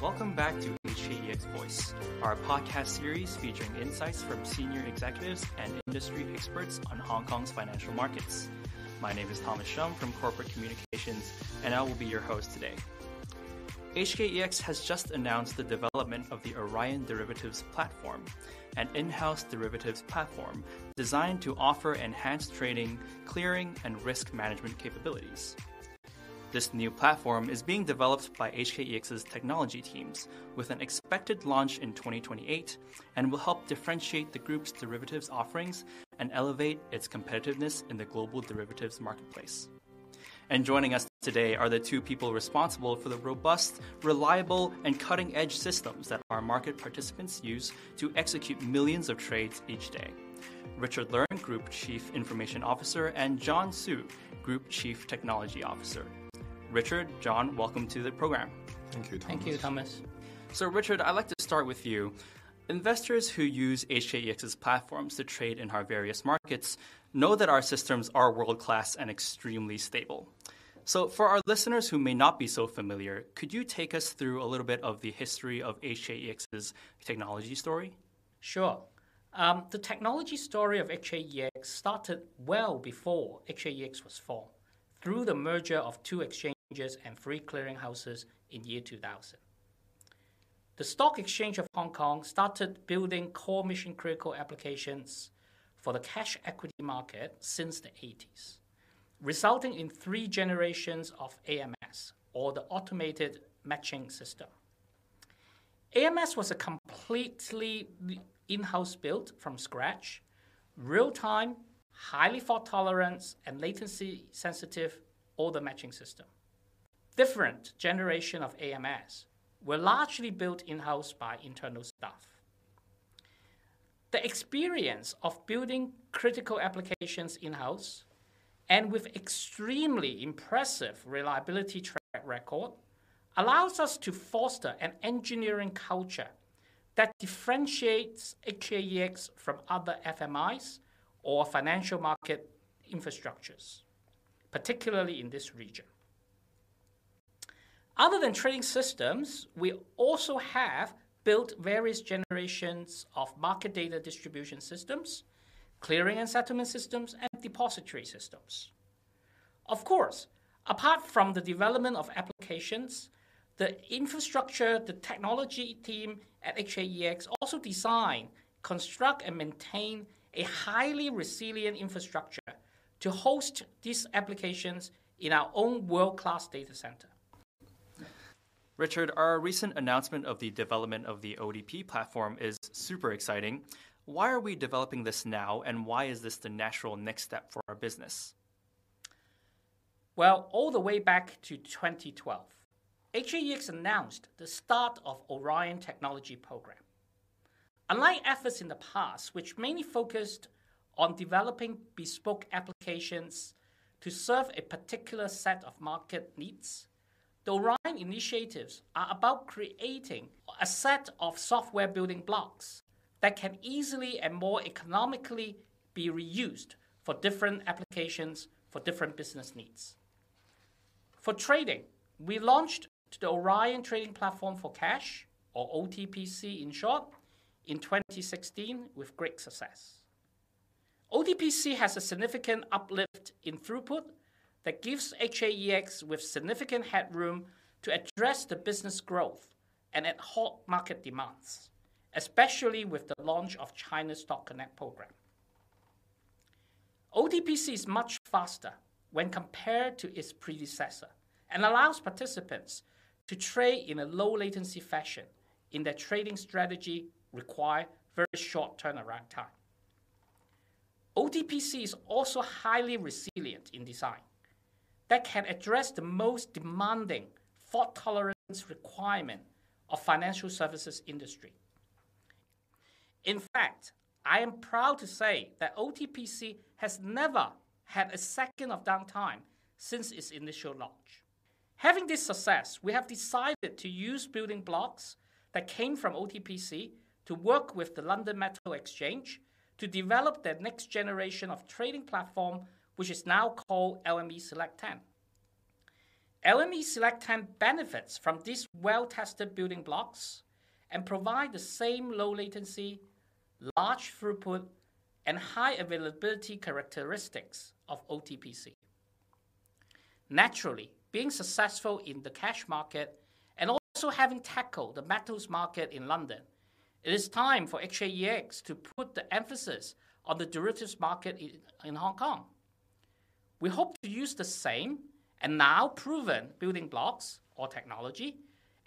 Welcome back to HKEX Voice, our podcast series featuring insights from senior executives and industry experts on Hong Kong's financial markets. My name is Thomas Shum from Corporate Communications, and I will be your host today. HKEX has just announced the development of the Orion Derivatives Platform, an in house derivatives platform designed to offer enhanced trading, clearing, and risk management capabilities. This new platform is being developed by HKEX's technology teams with an expected launch in 2028 and will help differentiate the group's derivatives offerings and elevate its competitiveness in the global derivatives marketplace. And joining us today are the two people responsible for the robust, reliable, and cutting edge systems that our market participants use to execute millions of trades each day. Richard Leung, Group Chief Information Officer, and John Hsu, Group Chief Technology Officer. Richard, John, welcome to the program. Thank you, Thomas. Thank you, Thomas. So, Richard, I'd like to start with you. Investors who use HKEX's platforms to trade in our various markets know that our systems are world class and extremely stable. So, for our listeners who may not be so familiar, could you take us through a little bit of the history of HKEX's technology story? Sure. Um, the technology story of HKEX started well before HKEX was formed, through the merger of two exchanges and free clearinghouses in year 2000. The Stock Exchange of Hong Kong started building core mission critical applications for the cash equity market since the 80s, resulting in three generations of AMS, or the Automated Matching System. AMS was a completely in house built from scratch, real time, highly fault tolerant, and latency sensitive order matching system different generation of AMS were largely built in-house by internal staff. The experience of building critical applications in-house and with extremely impressive reliability track record allows us to foster an engineering culture that differentiates HKEX from other FMIs or financial market infrastructures, particularly in this region. Other than trading systems, we also have built various generations of market data distribution systems, clearing and settlement systems, and depository systems. Of course, apart from the development of applications, the infrastructure, the technology team at HKEX also design, construct, and maintain a highly resilient infrastructure to host these applications in our own world class data center. Richard, our recent announcement of the development of the ODP platform is super exciting. Why are we developing this now, and why is this the natural next step for our business? Well, all the way back to 2012, HKEX announced the start of Orion Technology Program. Unlike efforts in the past, which mainly focused on developing bespoke applications to serve a particular set of market needs, the Orion initiatives are about creating a set of software building blocks that can easily and more economically be reused for different applications for different business needs. For trading, we launched the Orion Trading Platform for Cash, or OTPC in short, in 2016 with great success. OTPC has a significant uplift in throughput that gives HKEX with significant headroom to address the business growth and ad hoc market demands, especially with the launch of China's Stock Connect program. OTPC is much faster when compared to its predecessor and allows participants to trade in a low latency fashion in their trading strategy require very short turnaround time. OTPC is also highly resilient in design that can address the most demanding fault tolerance requirement of financial services industry. In fact, I am proud to say that OTPC has never had a second of downtime since its initial launch. Having this success, we have decided to use building blocks that came from OTPC to work with the London Metal Exchange to develop their next generation of trading platform which is now called LME Select 10. LME Select 10 benefits from these well tested building blocks and provide the same low latency, large throughput, and high availability characteristics of OTPC. Naturally, being successful in the cash market and also having tackled the metals market in London, it is time for HKEX to put the emphasis on the derivatives market in, in Hong Kong. We hope to use the same and now proven building blocks or technology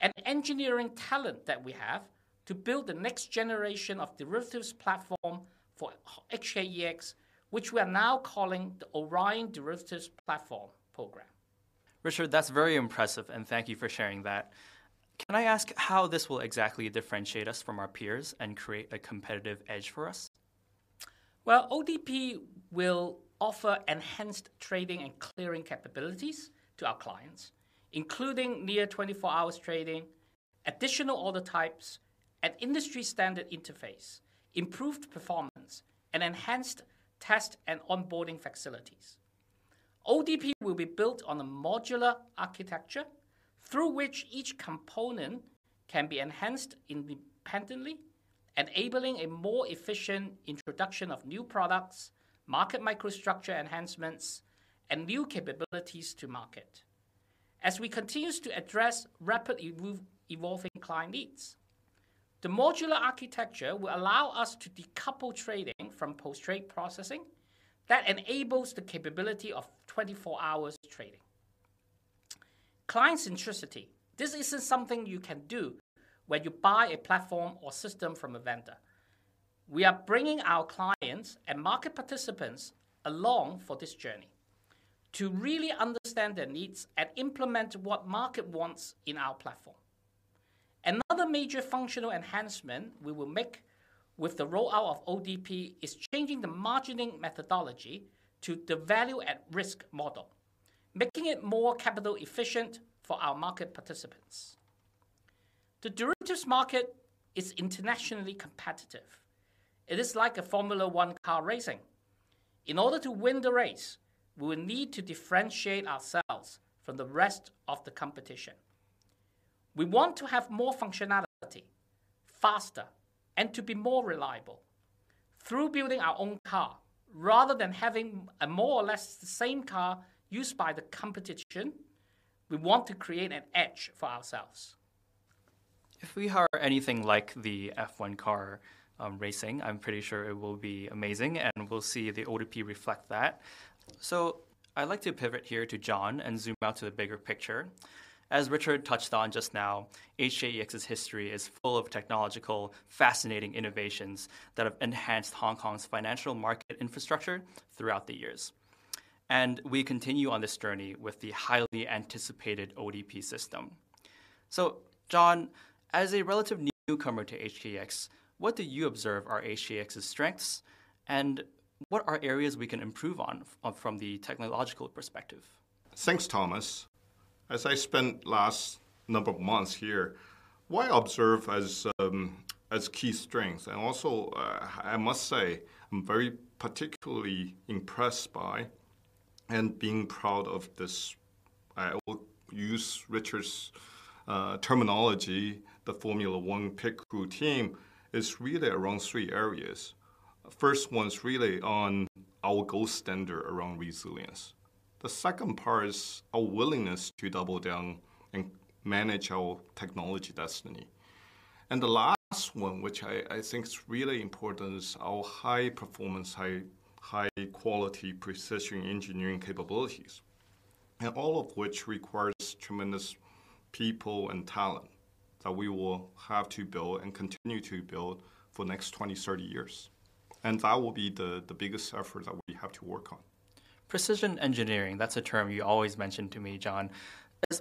and engineering talent that we have to build the next generation of derivatives platform for HKEX, which we are now calling the Orion Derivatives Platform Program. Richard, that's very impressive, and thank you for sharing that. Can I ask how this will exactly differentiate us from our peers and create a competitive edge for us? Well, ODP will offer enhanced trading and clearing capabilities to our clients, including near 24 hours trading, additional order types, an industry standard interface, improved performance, and enhanced test and onboarding facilities. ODP will be built on a modular architecture through which each component can be enhanced independently, enabling a more efficient introduction of new products, market microstructure enhancements, and new capabilities to market. As we continue to address rapid evolving client needs, the modular architecture will allow us to decouple trading from post trade processing that enables the capability of 24 hours trading. Client centricity. This isn't something you can do when you buy a platform or system from a vendor. We are bringing our clients and market participants along for this journey to really understand their needs and implement what market wants in our platform. Another major functional enhancement we will make with the rollout of ODP is changing the margining methodology to the value at risk model, making it more capital efficient for our market participants. The derivatives market is internationally competitive. It is like a Formula One car racing. In order to win the race, we will need to differentiate ourselves from the rest of the competition. We want to have more functionality, faster, and to be more reliable. Through building our own car, rather than having a more or less the same car used by the competition, we want to create an edge for ourselves. If we are anything like the F1 car um, racing, I'm pretty sure it will be amazing, and we'll see the ODP reflect that. So I'd like to pivot here to John and zoom out to the bigger picture. As Richard touched on just now, HKEX's history is full of technological, fascinating innovations that have enhanced Hong Kong's financial market infrastructure throughout the years. And we continue on this journey with the highly anticipated ODP system. So, John, as a relative newcomer to HKEX, what do you observe are HKEX's strengths, and what are areas we can improve on from the technological perspective? Thanks, Thomas. As I spent last number of months here, what I observe as um, as key strengths, and also uh, I must say I'm very particularly impressed by and being proud of this. I will use Richard's uh, terminology. The Formula One pit crew team is really around three areas. First one's really on our gold standard around resilience. The second part is our willingness to double down and manage our technology destiny. And the last one, which I, I think is really important, is our high performance, high, high quality precision engineering capabilities. And all of which requires tremendous people and talent that we will have to build and continue to build for the next 20, 30 years. And that will be the, the biggest effort that we have to work on. Precision engineering, that's a term you always mention to me, John.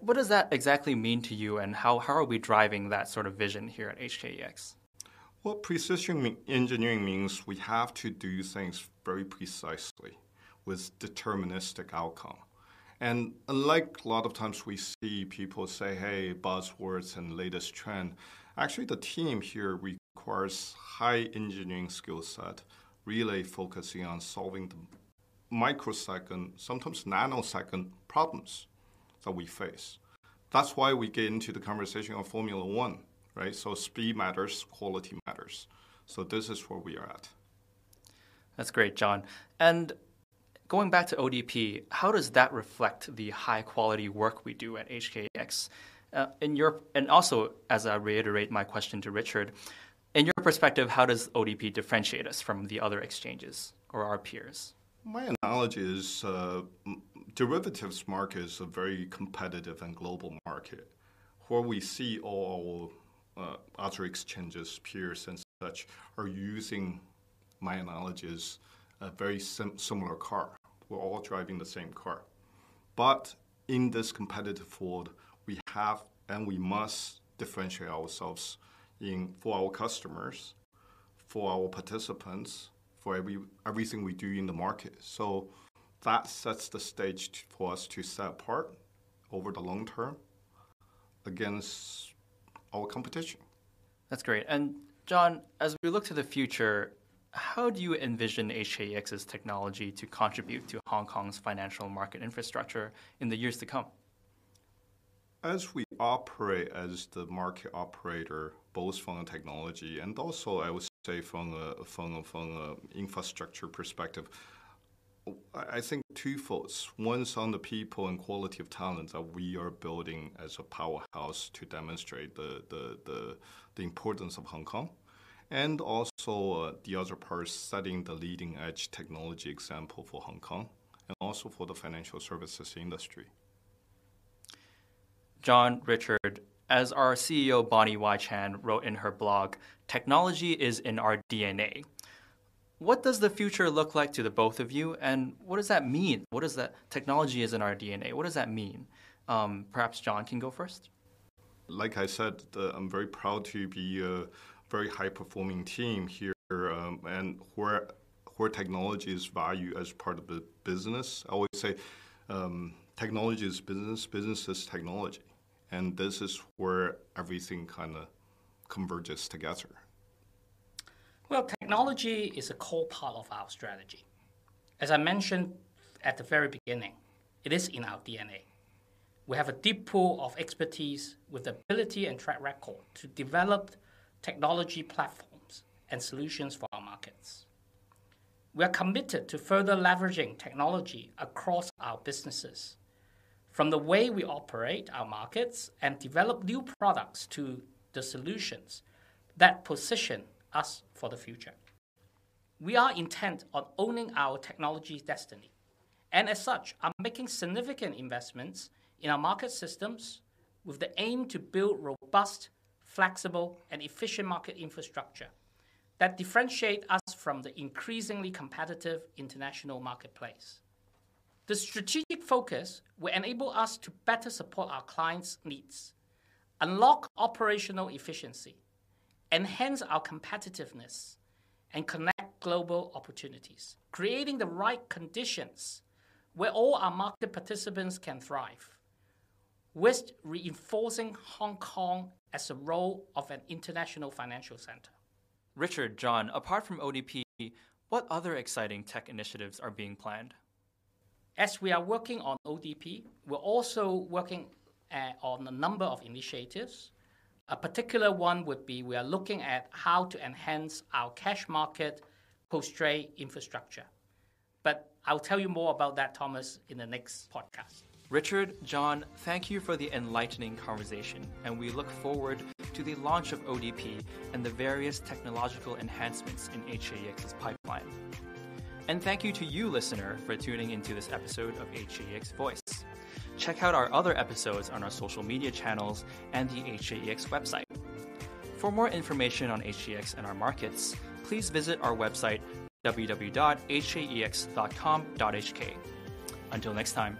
What does that exactly mean to you, and how, how are we driving that sort of vision here at HKEX? Well, precision engineering means we have to do things very precisely with deterministic outcome. And unlike a lot of times we see people say, hey, buzzwords and latest trend, actually the team here requires high engineering skill set, really focusing on solving the microsecond, sometimes nanosecond problems. that we face. That's why we get into the conversation of Formula One, right? So speed matters, quality matters. So this is where we are at. That's great, John. And going back to ODP, how does that reflect the high quality work we do at HKEX? Uh, in your and also as I reiterate my question to Richard, in your perspective, how does ODP differentiate us from the other exchanges or our peers? My analogy is uh, derivatives market is a very competitive and global market where we see all uh, other exchanges, peers, and such are using my analogy is a very sim- similar car. We're all driving the same car. But in this competitive world, we have and we must differentiate ourselves in for our customers, for our participants, for every everything we do in the market. So that sets the stage for us to set apart over the long term against our competition. That's great. And John, as we look to the future, how do you envision HKEX's technology to contribute to Hong Kong's financial market infrastructure in the years to come? As we operate as the market operator, both from a technology and also, I would say, from a from a, from a infrastructure perspective, I think twofolds. One's on the people and quality of talent that we are building as a powerhouse to demonstrate the the, the, the importance of Hong Kong and also uh, the other part setting the leading edge technology example for Hong Kong and also for the financial services industry. John, Richard, as our CEO Bonnie Y. Chan wrote in her blog, technology is in our DNA. What does the future look like to the both of you, and what does that mean? What does that technology is in our DNA? What does that mean? Um, perhaps John can go first. Like I said, I'm very proud to be uh, very high performing team here, um, and where where technology is valued as part of the business. I always say um, technology is business, business is technology, and this is where everything kind of converges together. Well, technology is a core part of our strategy. As I mentioned at the very beginning, it is in our DNA. We have a deep pool of expertise with the ability and track record to develop technology platforms, and solutions for our markets. We are committed to further leveraging technology across our businesses, from the way we operate our markets and develop new products to the solutions that position us for the future. We are intent on owning our technology destiny, and as such, are making significant investments in our market systems with the aim to build robust flexible, and efficient market infrastructure that differentiate us from the increasingly competitive international marketplace. The strategic focus will enable us to better support our clients' needs, unlock operational efficiency, enhance our competitiveness, and connect global opportunities, creating the right conditions where all our market participants can thrive with reinforcing Hong Kong as a role of an international financial center. Richard, John, apart from ODP, what other exciting tech initiatives are being planned? As we are working on ODP, we're also working uh, on a number of initiatives. A particular one would be we are looking at how to enhance our cash market post trade infrastructure. But I'll tell you more about that, Thomas, in the next podcast. Richard, John, thank you for the enlightening conversation, and we look forward to the launch of ODP and the various technological enhancements in HKEX's pipeline. And thank you to you, listener, for tuning into this episode of HKEX Voice. Check out our other episodes on our social media channels and the HKEX website. For more information on HKEX and our markets, please visit our website www.hkex.com.hk. Until next time.